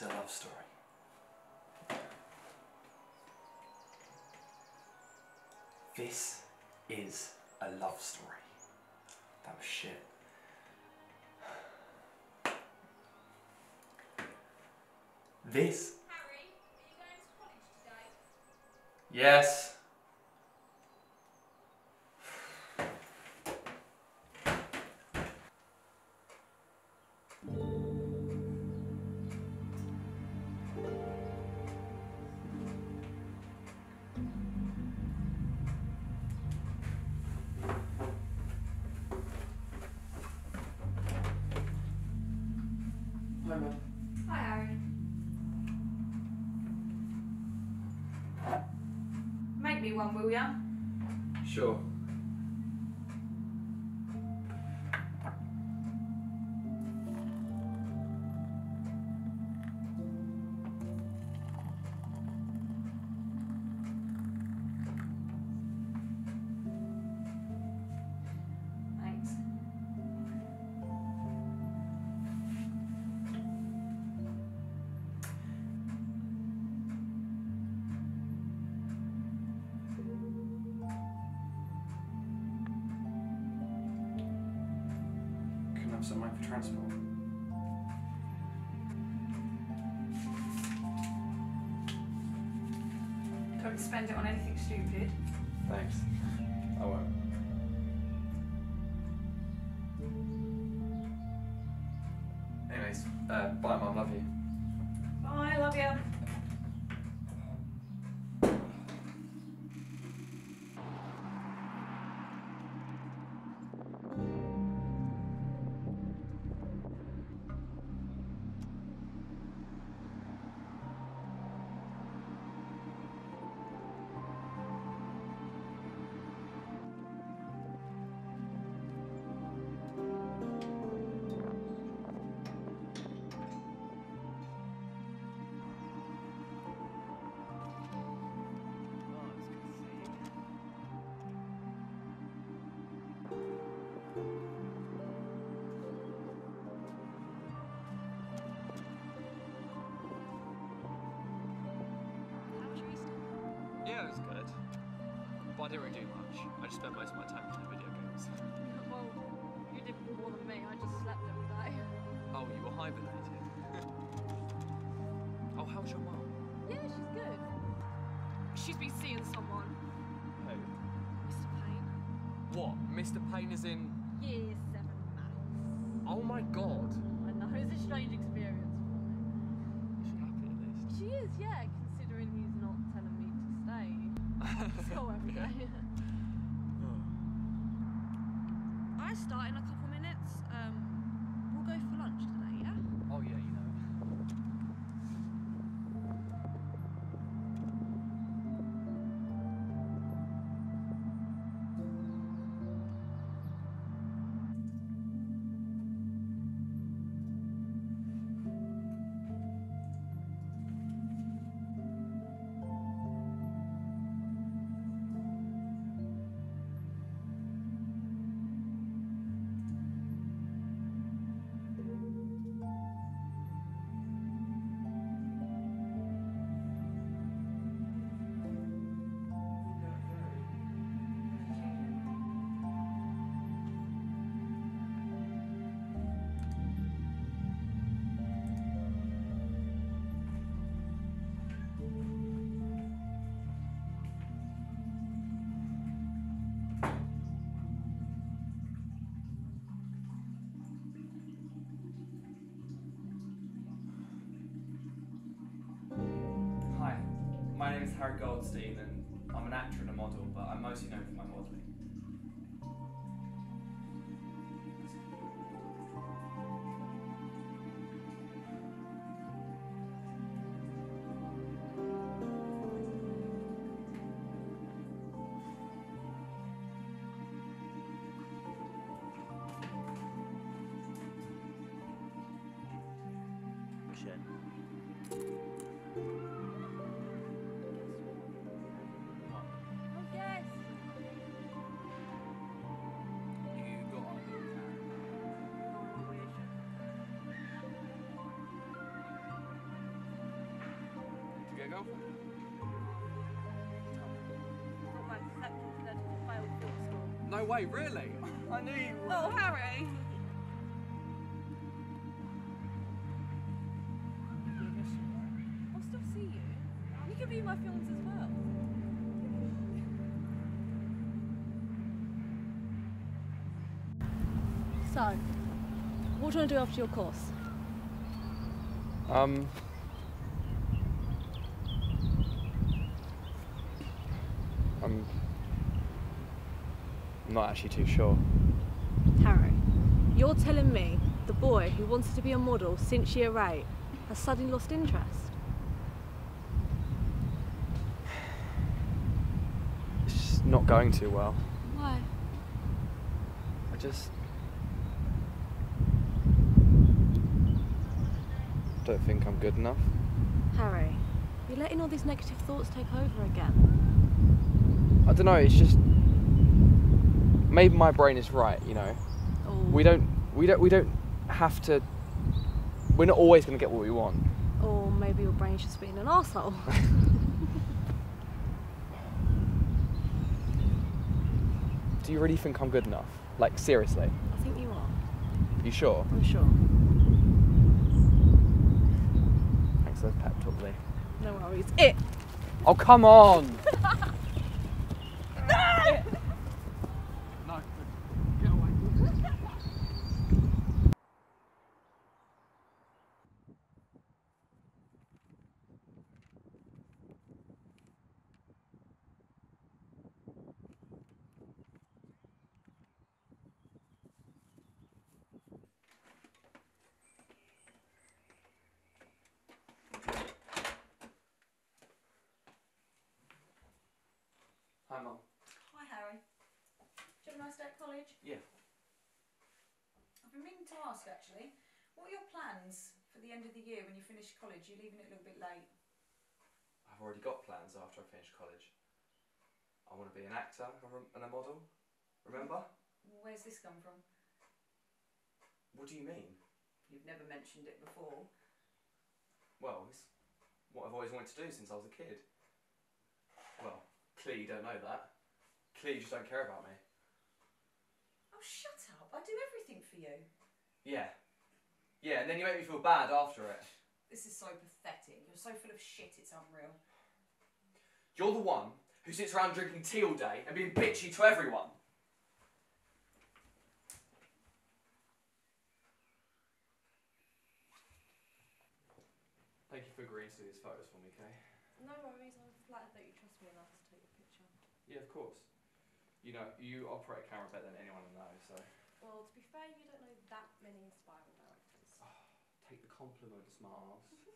It's a love story. This is a love story. That was shit. This. Harry, yes. Hi, Mum. Hi, Harry. Make me one, will ya? Sure. gospel. Don't spend it on anything stupid. Thanks. I won't. Anyways, uh, bye, mom. Love you. didn't really do much. I just spent most of my time playing video games. Well, you did more than me. I just slept every day. Oh, you were hibernating. oh, how's your mum? Yeah, she's good. She's been seeing someone. Who? Mr. Payne. What? Mr. Payne is in? Year 7 maths. Oh my god. I know, it's a strange experience for me. Is she happy at least? She is, yeah, Let's go every day. I start in a couple Harry Goldstein, and I'm an actor and a model, but I'm mostly known for my modelling. Shit. School. No way, really? I knew you would. Oh, Harry! I'll still see you. You can be my films as well. So, what do you want to do after your course? Um. I'm not actually too sure. Harry, you're telling me the boy who wanted to be a model since year eight has suddenly lost interest? It's just not going too well. Why? I just. don't think I'm good enough. Harry, you're letting all these negative thoughts take over again. I don't know, it's just. Maybe my brain is right, you know. Or We don't. We don't. We don't have to. We're not always going to get what we want. Or maybe your brain's just being an asshole. Do you really think I'm good enough? Like, seriously? I think you are. You sure? I'm sure. Thanks for those pep talk, Lee. No worries. It. Oh, come on! no! Get away. Hi, Mum. Hi, Harry. Did you have a nice day at college? Yeah. I've been meaning to ask actually. What are your plans for the end of the year when you finish college? You're leaving it a little bit late. I've already got plans after I finish college. I want to be an actor and a- and a model. Remember? Where's this come from? What do you mean? You've never mentioned it before. Well, it's what I've always wanted to do since I was a kid. Well, clearly you don't know that. Clearly you just don't care about me. Oh, shut up. I do everything for you. Yeah. Yeah, and then you make me feel bad after it. This is so pathetic. You're so full of shit, it's unreal. You're the one who sits around drinking tea all day and being bitchy to everyone. Thank you for agreeing to do these photos for me, Kay. No worries. I'm flattered that you trust me enough to take your picture. Yeah, of course. You know, you operate a camera better than anyone I know, so Well, to be fair, you don't know that many inspiring directors. Oh, take the compliment, smart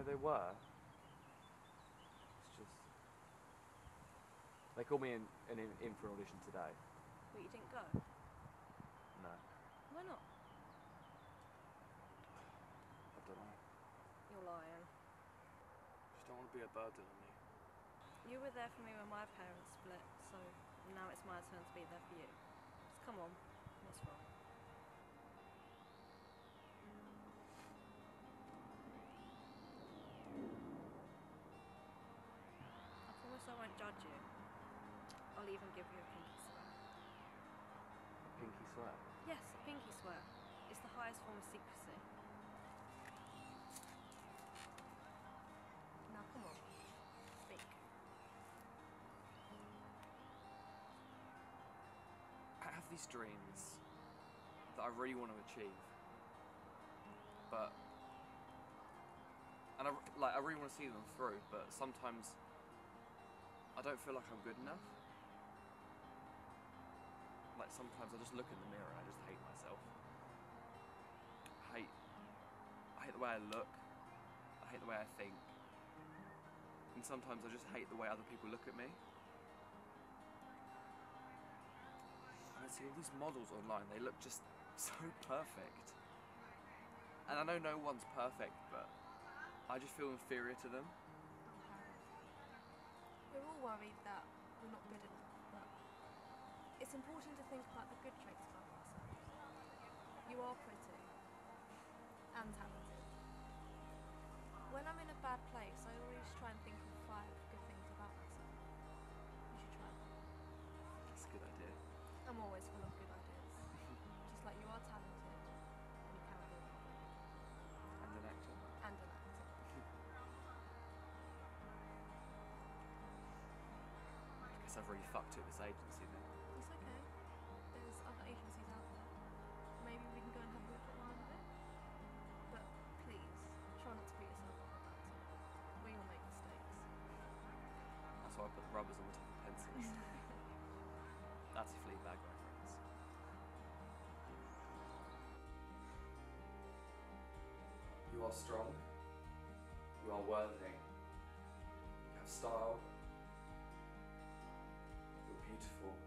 No, they were. It's just. They called me in, in, in for an audition today. But you didn't go. No, Why not? I don't know. You're lying. Just don't want to be a burden on you. You were there for me when my parents split, so now it's my turn to be there for you. Just come on. What's wrong? Give you a pinky swear. Pinky swear. Yes, a pinky swear. It's the highest form of secrecy. Now come on. Speak. I have these dreams that I really want to achieve, but and I like I really want to see them through. But sometimes I don't feel like I'm good enough. Like sometimes I just look in the mirror and I just hate myself. I hate I hate the way I look. I hate the way I think. And sometimes I just hate the way other people look at me. And I see all these models online, they look just so perfect. And I know no one's perfect, but I just feel inferior to them. We're all worried that we're not good enough, it's important to think about the good traits about ourselves. You are pretty and talented. When I'm in a bad place, I always try and think of five good things about myself. You should try that. That's a good idea. I'm always full of good ideas. Just like you are talented and you can do it. And an actor. And an actor. I guess I've really fucked it this agency then. Rubbers on the top of pencils. That's a Fleabag reference. You are strong. You are worthy. You have style. You're beautiful.